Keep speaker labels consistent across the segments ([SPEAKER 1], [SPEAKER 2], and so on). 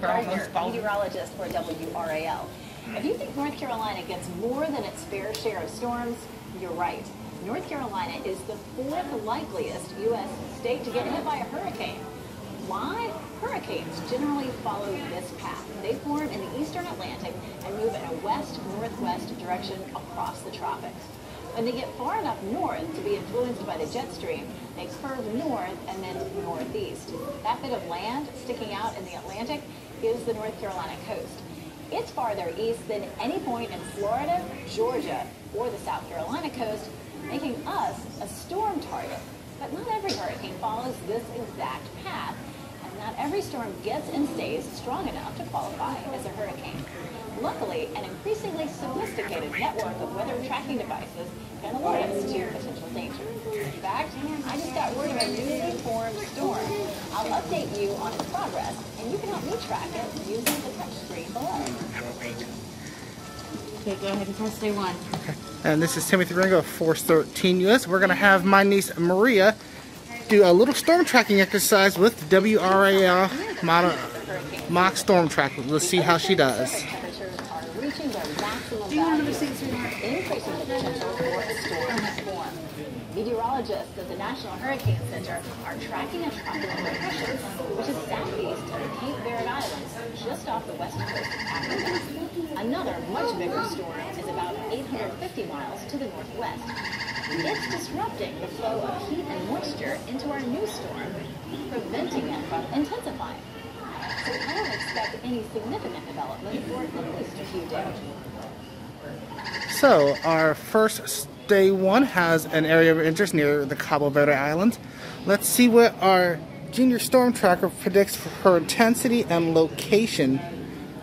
[SPEAKER 1] West for WRAL. If you think North Carolina gets more than its fair share of storms, you're right. North Carolina is the fourth likeliest U.S. state to get hit by a hurricane. Why? Hurricanes generally follow this path. They form in the eastern Atlantic and move in a west-northwest direction across the tropics. When they get far enough north to be influenced by the jet stream, they curve north and then northeast. That bit of land sticking out in the Atlantic is the North Carolina coast. It's farther east than any point in Florida, Georgia, or the South Carolina coast, making us a storm target. But not every hurricane follows this exact path, not every storm gets and stays strong enough to qualify as a hurricane. Luckily, an increasingly sophisticated network of weather tracking devices can alert us to potential danger. In fact, I just got word of a newly formed storm. I'll update you on its progress, and you can help me track it using the touch screen below.
[SPEAKER 2] Okay, go ahead and press day one.
[SPEAKER 3] And this is Timothy Ringo of Force 13 US. We're going to have my niece Maria do a little storm tracking exercise with WRAL model, mock storm track. Let's see how she does.
[SPEAKER 1] Meteorologists at the National Hurricane Center are tracking a tropical depression, which is southeast of the Cape Verde Islands, just off the west coast of Africa. Another much bigger storm is about 850 miles to the northwest. It's disrupting the flow of heat and moisture into our new storm, preventing it from intensifying. So I don't expect any significant development for at least a few days.
[SPEAKER 3] So, our first day one has an area of interest near the Cabo Verde Islands. Let's see what our junior storm tracker predicts for her intensity and location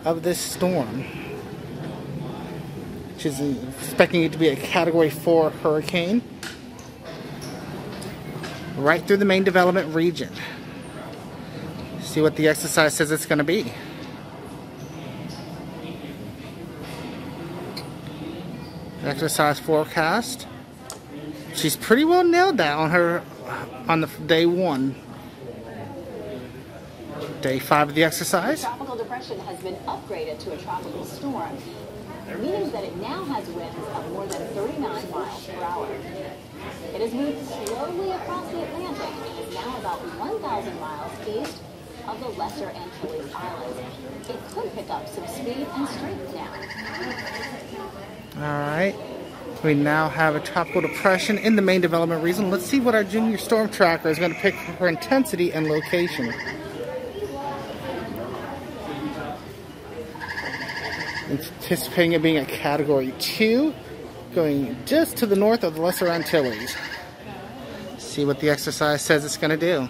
[SPEAKER 3] of this storm. She's expecting it to be a Category 4 hurricane right through the main development region. See what the exercise says it's going to be. exercise forecast. She's pretty well nailed that on her on the day one. Day five of the exercise.
[SPEAKER 1] tropical depression has been upgraded to a tropical storm, that it now has winds of more than 39 miles per hour. It has moved slowly across the Atlantic and is now about 1,000 miles east of the Lesser Antilles Islands. It could pick up some speed and strength now.
[SPEAKER 3] All right. We now have a tropical depression in the main development region. Let's see what our junior storm tracker is going to pick for intensity and location. Anticipating it being a category 2, going just to the north of the Lesser Antilles. See what the exercise says it's going to do.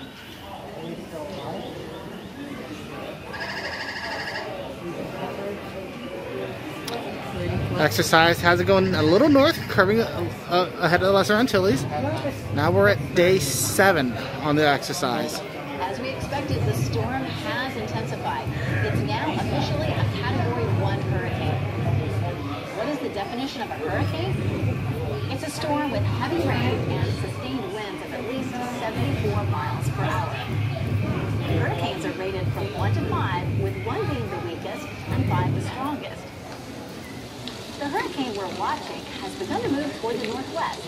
[SPEAKER 3] Exercise has it going a little north, curving uh, uh, ahead of the Lesser Antilles. Now we're at day seven on the exercise.
[SPEAKER 1] As we expected, the storm has intensified. It's now officially a Category 1 hurricane. What is the definition of a hurricane? It's a storm with heavy rain and sustained winds of at least 74 miles per hour. Hurricanes are rated from 1 to 5, with 1 being the weakest and 5 the strongest. The hurricane we're watching has begun to move toward the northwest.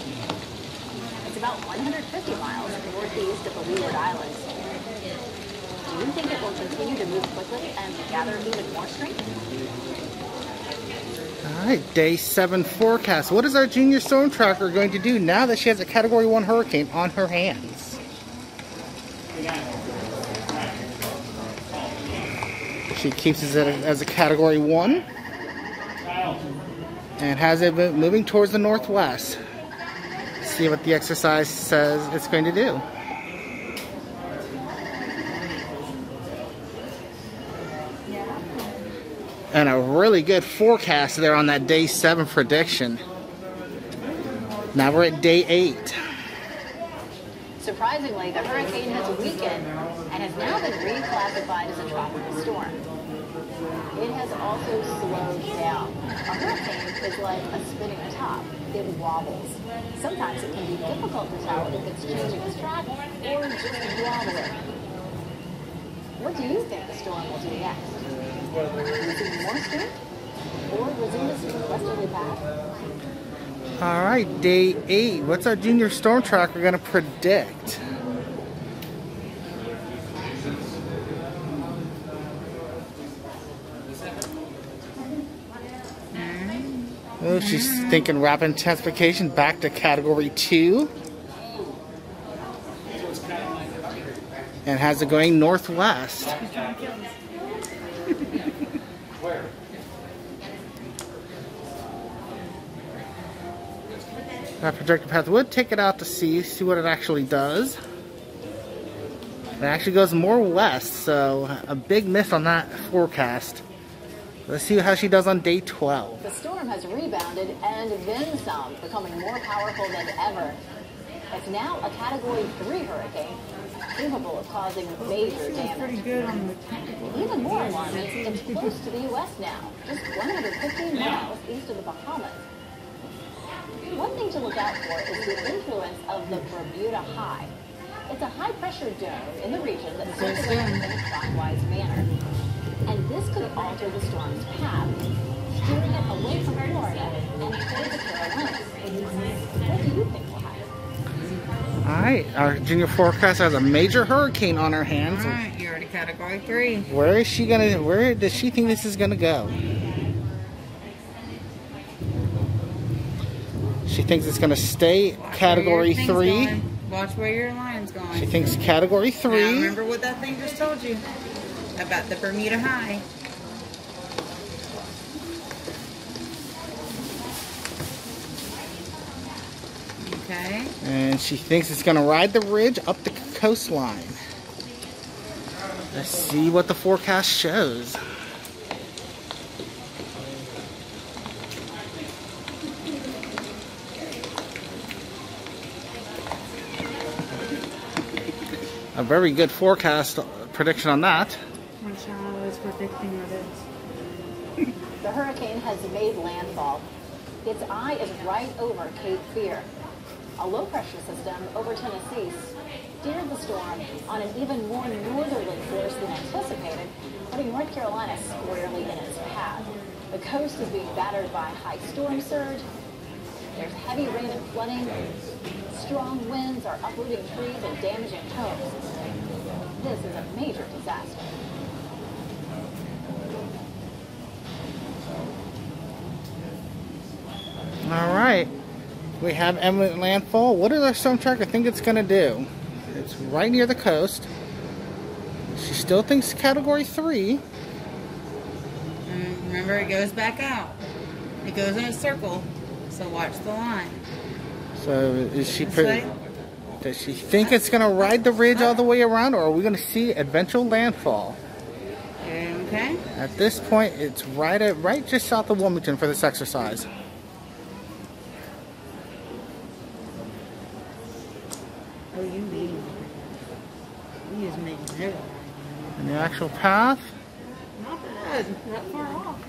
[SPEAKER 1] It's about 150 miles northeast of the Leeward Islands. Do you think it will continue to move quickly and gather even more strength?
[SPEAKER 3] Right, day seven forecast. What is our junior storm tracker going to do now that she has a Category 1 hurricane on her hands? She keeps it as a Category 1 and has it mo- moving towards the northwest. See what the exercise says it's going to do. And a really good forecast there on that day seven prediction. Now we're at day eight.
[SPEAKER 1] Surprisingly, the hurricane has weakened and has now been reclassified as a tropical storm. It has also slowed down. A hurricane is like a spinning top. It wobbles. Sometimes it can be difficult to tell if it's changing its track or just wobbling. What do you think the storm will do next?
[SPEAKER 3] All right, day eight. What's our junior storm tracker going to predict? Oh, she's thinking rapid intensification back to category two. And has it going northwest. Uh, that projected path would take it out to sea, see what it actually does. It actually goes more west, so a big miss on that forecast. Let's see how she does on day 12.
[SPEAKER 1] The storm has rebounded and then some, becoming more powerful than ever. It's now a Category 3 hurricane, capable of causing major damage. Even more alarming, it's close to the U.S. now, just 115 miles east of the Bahamas. One thing to look out for is the influence of the Bermuda High. It's a high-pressure dome in the region that circulates in a clockwise manner. And this could alter the storm's path, steering it away from Florida and toward the Carolinas. What do you think will happen?
[SPEAKER 3] All right, our junior forecast has a major hurricane on her hands.
[SPEAKER 2] All right, you're already category three.
[SPEAKER 3] Where is she gonna? Where does she think this is gonna go? She thinks it's gonna stay
[SPEAKER 2] Watch
[SPEAKER 3] category three.
[SPEAKER 2] going. Watch where your line's going.
[SPEAKER 3] She thinks category
[SPEAKER 2] Now,
[SPEAKER 3] three.
[SPEAKER 2] remember what that thing just told you about the Bermuda High. Okay.
[SPEAKER 3] And she thinks it's gonna ride the ridge up the coastline. Let's see what the forecast shows. A very good forecast uh, prediction on that.
[SPEAKER 2] My child is predicting it is.
[SPEAKER 1] The hurricane has made landfall. Its eye is right over Cape Fear. A low pressure system over Tennessee steered the storm on an even more northerly course than anticipated, putting North Carolina squarely in its path. The coast is being battered by high storm surge. There's heavy rain and flooding. Strong winds are uprooting trees and damaging homes. This is a major disaster.
[SPEAKER 3] All right. We have imminent landfall. What does our storm tracker think it's going to do? It's right near the coast. She still thinks category three.
[SPEAKER 2] And remember, it goes back out. It goes in a circle. So watch the line.
[SPEAKER 3] So is she
[SPEAKER 2] This
[SPEAKER 3] pre-
[SPEAKER 2] way.
[SPEAKER 3] Does she think it's going to ride the ridge all the way around or are we going to see eventual landfall?
[SPEAKER 2] Okay.
[SPEAKER 3] At this point, it's right at right just south of Wilmington for this exercise.
[SPEAKER 2] Oh, you mean? You just make it.
[SPEAKER 3] And the actual path,
[SPEAKER 2] Not bad. Not far off.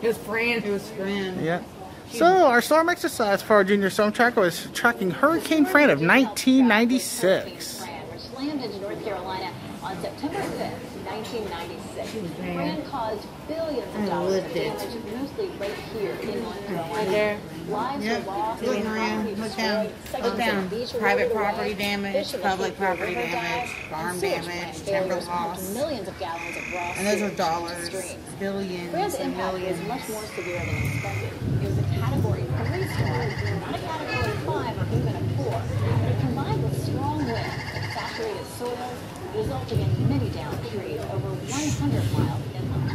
[SPEAKER 2] His friend. His friend.
[SPEAKER 3] yeah. So our storm exercise for our junior storm tracker was tracking Hurricane Fran of 1996.
[SPEAKER 1] Fran, which landed in North Carolina on September 5th, 1996. Fran caused billions of dollars of damage, mostly right here in North Carolina. Lives
[SPEAKER 2] Yep.
[SPEAKER 1] were lost,
[SPEAKER 2] Look,
[SPEAKER 1] property
[SPEAKER 2] Look down.
[SPEAKER 1] destroyed,
[SPEAKER 2] Look down. Private property damage,
[SPEAKER 1] fish in the
[SPEAKER 2] public property damage, farm damage, timber loss.
[SPEAKER 1] Millions of gallons of raw
[SPEAKER 2] And those are dollars. Billions
[SPEAKER 1] Fran's impact was much more severe than expected. It was a category 3 storm, not a category 5 or even a 4. But it combined with strong winds saturated soil, resulting in many downed trees over 100 miles inland.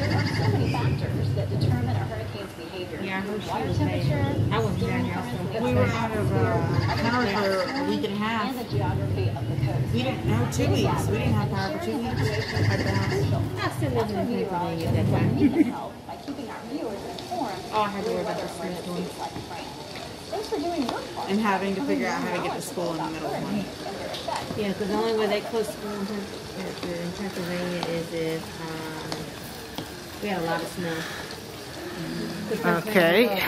[SPEAKER 1] There are so many factors that determine a hurricane's behavior.
[SPEAKER 2] Yeah, I heard she
[SPEAKER 1] Water temperature,
[SPEAKER 2] I wasn't
[SPEAKER 1] steering
[SPEAKER 2] there,
[SPEAKER 1] currents
[SPEAKER 2] We were out of, uh, power for a week and a half.
[SPEAKER 1] And the geography of the coast.
[SPEAKER 2] We didn't know two weeks. We didn't have power for two weeks at the house.
[SPEAKER 1] I still live in Pennsylvania at that time. We can help by keeping our viewers informed
[SPEAKER 2] All I had to worry
[SPEAKER 1] through
[SPEAKER 2] about
[SPEAKER 1] weather
[SPEAKER 2] was snowstorms.
[SPEAKER 1] emergencies. Thanks for doing your part.
[SPEAKER 2] And having to figure out how to get to school in the middle of one.
[SPEAKER 1] knowledgeable about hurricanes and their effects.
[SPEAKER 4] Yeah, because the only way they close school in, in Pennsylvania is if um, we had a lot of snow.
[SPEAKER 3] Okay.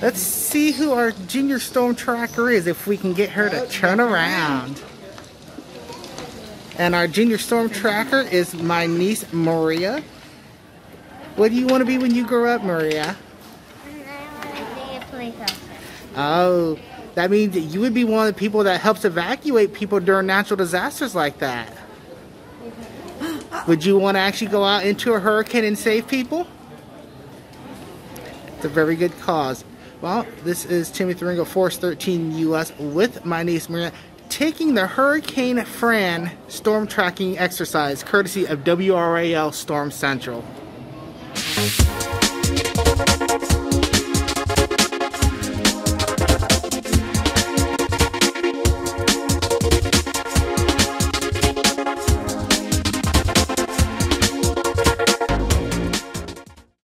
[SPEAKER 3] Let's see who our junior storm tracker is if we can get her to turn around. And our junior storm tracker is my niece Maria. What do you want to be when you grow up, Maria? I want to be a plenty. Oh, that means that you would be one of the people that helps evacuate people during natural disasters like that. Would you want to actually go out into a hurricane and save people? It's a very good cause. Well, this is Timothy Ringo, Force 13 US, with my niece Maria, taking the Hurricane Fran storm tracking exercise courtesy of WRAL Storm Central. Bye.